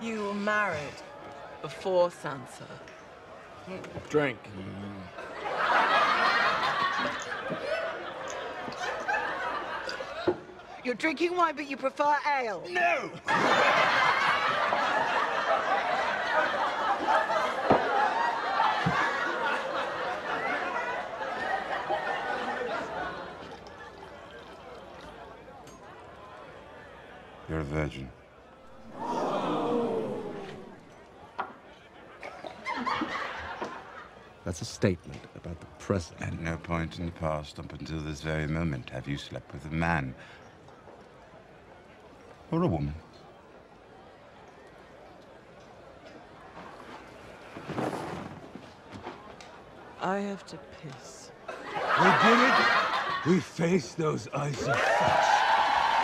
You were married before Sansa. Drink. You're drinking wine, but you prefer ale. No! You're a virgin. That's a statement about the present. At no point in the past, up until this very moment, have you slept with a man. Or a woman. I have to piss. We did it. We faced those icy fucks.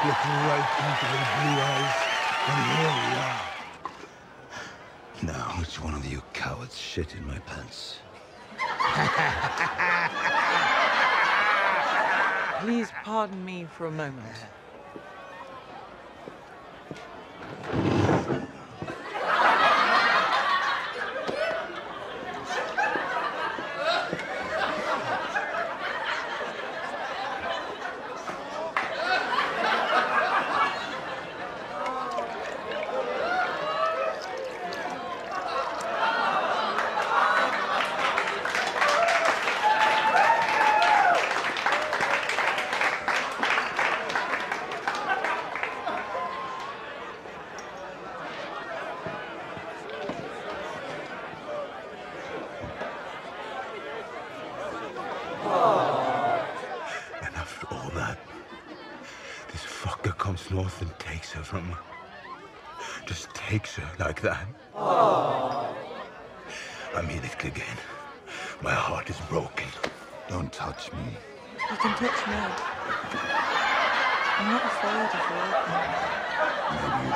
Looked right into their blue eyes, and here we are. Now, which one of you cowards shit in my pants? Please pardon me for a moment. And after all that, this fucker comes north and takes her from her. Just takes her like that. I mean it, again. My heart is broken. Don't touch me. You can touch me. I'm not afraid of you. Maybe you